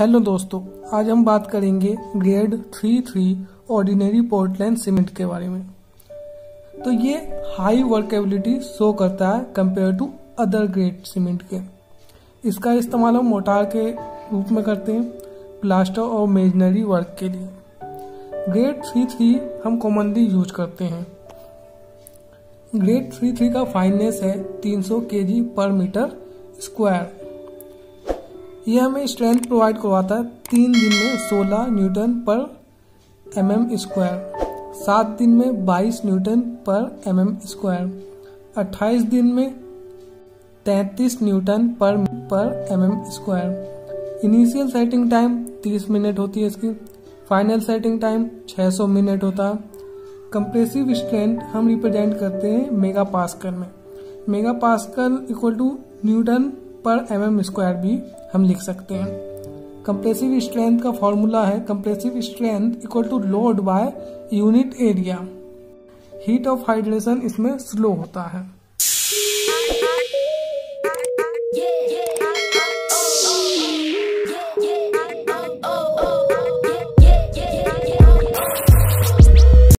Hello दोस्तों, आज हम बात करेंगे grade three three ordinary Portland cement के बारे में। तो ये हाई वर्केबिलिटी शो करता है compare to other grade cement के। इसका इस्तेमाल हम मोटार के रूप में करते हैं, प्लास्टर और मेजनरी वर्क के लिए। ग्रेड थ्री थ्री हम कॉमनली यूज़ करते हैं। ग्रेड थ्री थ्री का फाइननेस है 300 केजी पर मीटर स्क्वायर। ये हमें स्ट्रेंथ प्रोवाइड करवाता है। तीन दिन में 16 Newton per M M square सात दिन में 22 Newton per M M square अट्ठाईस दिन में 33 newton per per M M square initial setting time 30 minute होती है इसकी। फाइनल सेटिंग टाइम 600 मिनट होता है। कंप्रेसिव स्ट्रेंथ हम रिप्रेजेंट करते हैं मेगा पास्कल में। Mega pascal equal to newton per M M square भी हम लिख सकते हैं। कंप्रेसिव स्ट्रेंथ का फॉर्मूला है compressive strength equal to load by unit area heat of hydration इसमें स्लो होता है।